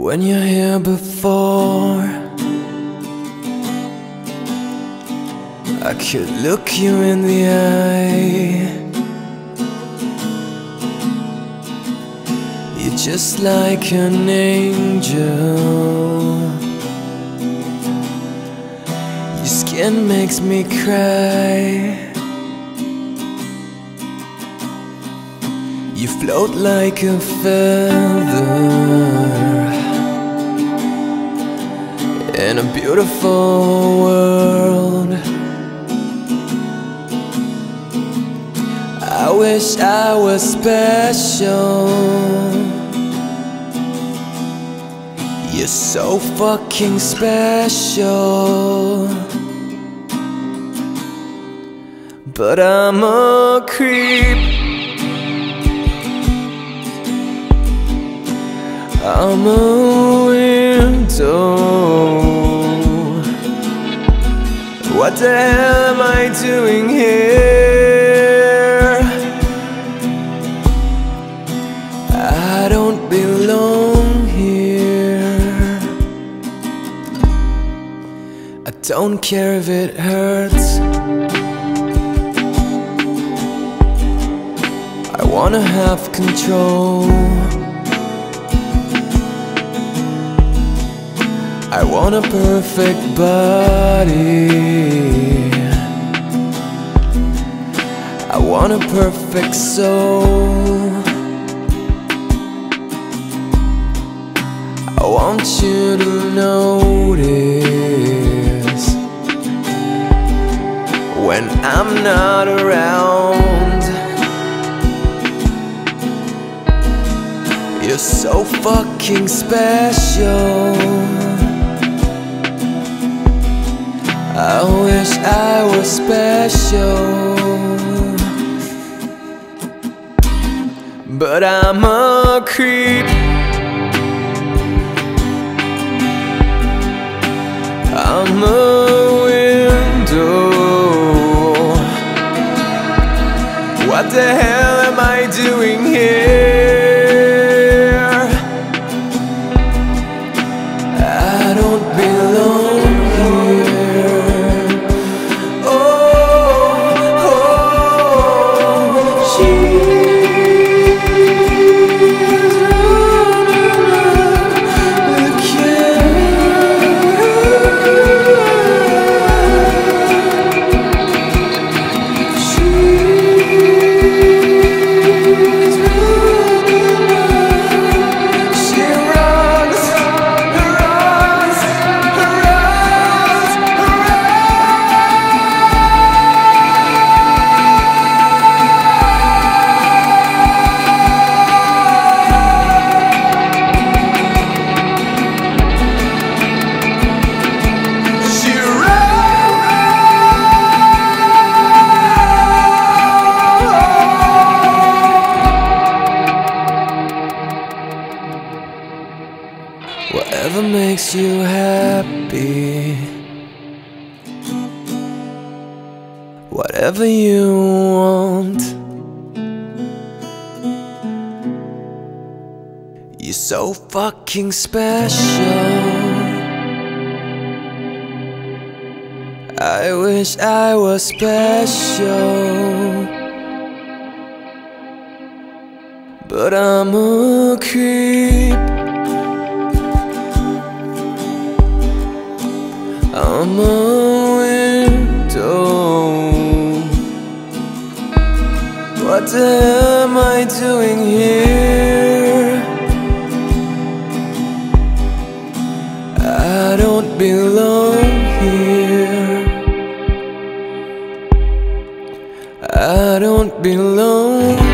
when you're here before. I could look you in the eye. You're just like an angel. Your skin makes me cry. You float like a feather in a beautiful world. I wish I was special. You're so fucking special. But I'm a creep. I'm a window. What the hell am I doing here? I don't belong here. I don't care if it hurts. I wanna have control. I want a perfect body. I want a perfect soul. I want you to notice when I'm not around. You're so fucking special. I wish I was special. But I'm a creep. I'm a window. What the hell Whatever makes you happy. Whatever you want. You're so fucking special. I wish I was special. But I'm a creep summer window What am I doing here? I don't belong here I don't belong